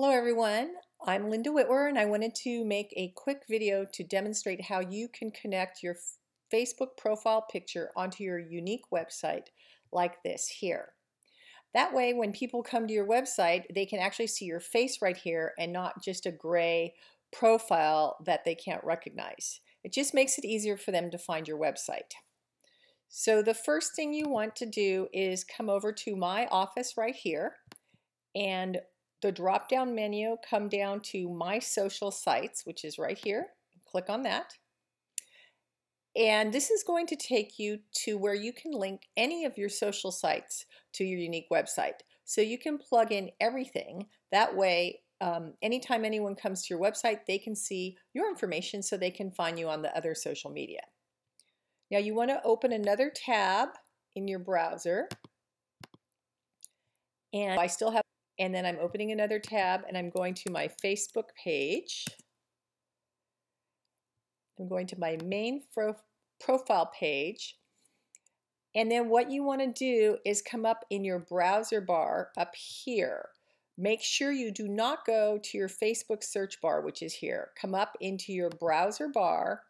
Hello everyone, I'm Linda Wittwer and I wanted to make a quick video to demonstrate how you can connect your Facebook profile picture onto your Younique website like this here. That way when people come to your website they can actually see your face right here and not just a gray profile that they can't recognize. It just makes it easier for them to find your website. So the first thing you want to do is come over to my office right here and the drop down menu, come down to My Social Sites, which is right here. Click on that. And this is going to take you to where you can link any of your social sites to your Younique website. So you can plug in everything. That way, um, anytime anyone comes to your website, they can see your information so they can find you on the other social media. Now you want to open another tab in your browser. And I still have and then I'm opening another tab and I'm going to my Facebook page. I'm going to my main profile page. And then what you want to do is come up in your browser bar up here. Make sure you do not go to your Facebook search bar, which is here. Come up into your browser bar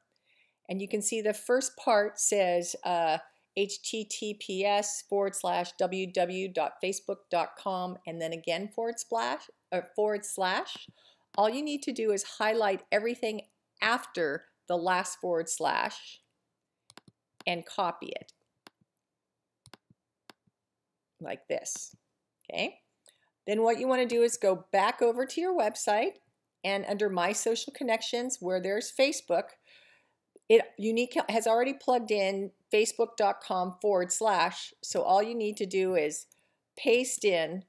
and you can see the first part says uh, https forward slash www.facebook.com and then again forward slash or forward slash. All you need to do is highlight everything after the last forward slash and copy it like this. Okay. Then what you want to do is go back over to your website and under My Social Connections where there's Facebook, it Younique has already plugged in facebook.com forward slash. So all you need to do is paste in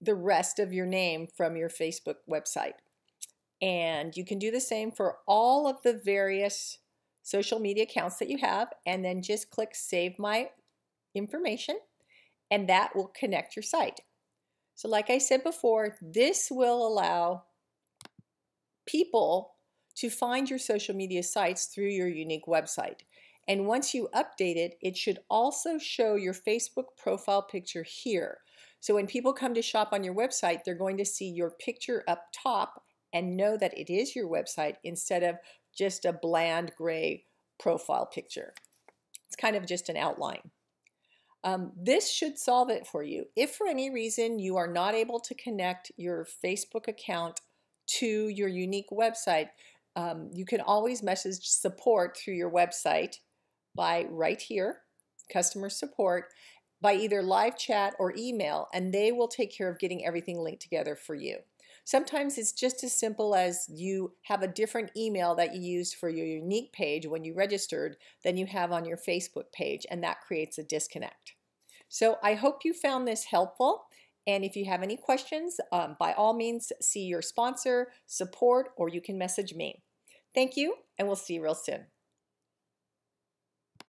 the rest of your name from your Facebook website. And you can do the same for all of the various social media accounts that you have and then just click save my information and that will connect your site. So like I said before, this will allow people to find your social media sites through your Younique website. And once you update it, it should also show your Facebook profile picture here. So when people come to shop on your website, they're going to see your picture up top and know that it is your website instead of just a bland gray profile picture. It's kind of just an outline. Um, this should solve it for you. If for any reason you are not able to connect your Facebook account to your Younique website, um, you can always message support through your website by right here, customer support, by either live chat or email, and they will take care of getting everything linked together for you. Sometimes it's just as simple as you have a different email that you used for your Younique page when you registered than you have on your Facebook page, and that creates a disconnect. So I hope you found this helpful. And if you have any questions, um, by all means, see your sponsor, support, or you can message me. Thank you, and we'll see you real soon.